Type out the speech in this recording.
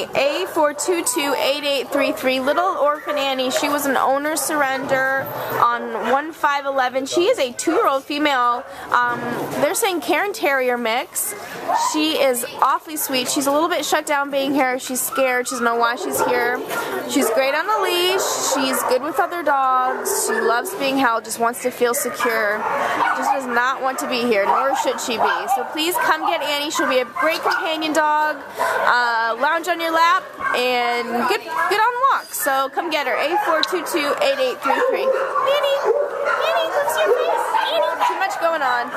Annie, A4228833, Little Orphan Annie. She was an owner surrender on 1511. She is a two-year-old female. Um, they're saying Cairn Terrier mix. She is awfully sweet. She's a little bit shut down being here. She's scared. She doesn't know why she's here. She's great on the leash. She's good with other dogs. She loves being held, just wants to feel secure. Just does not want to be here, nor should she be. So please come get Annie. She'll be a great companion dog. Uh, lounge on your lap and get, get on walks. So come get her. A4228833. Annie! Annie, your face. Annie, too much going on.